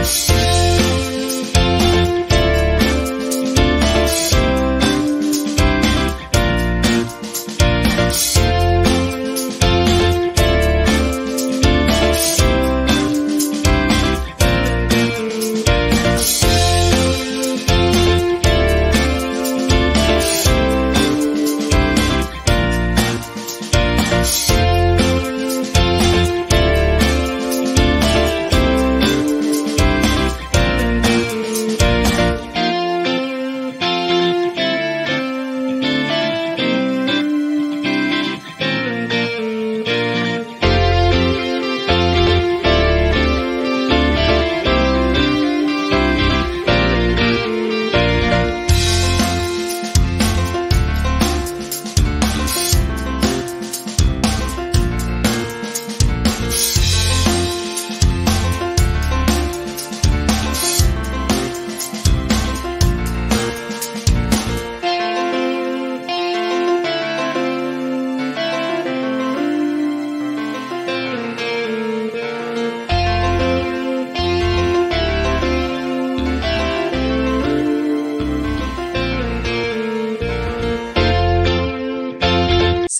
Yes.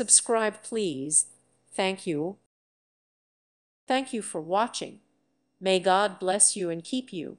Subscribe, please. Thank you. Thank you for watching. May God bless you and keep you.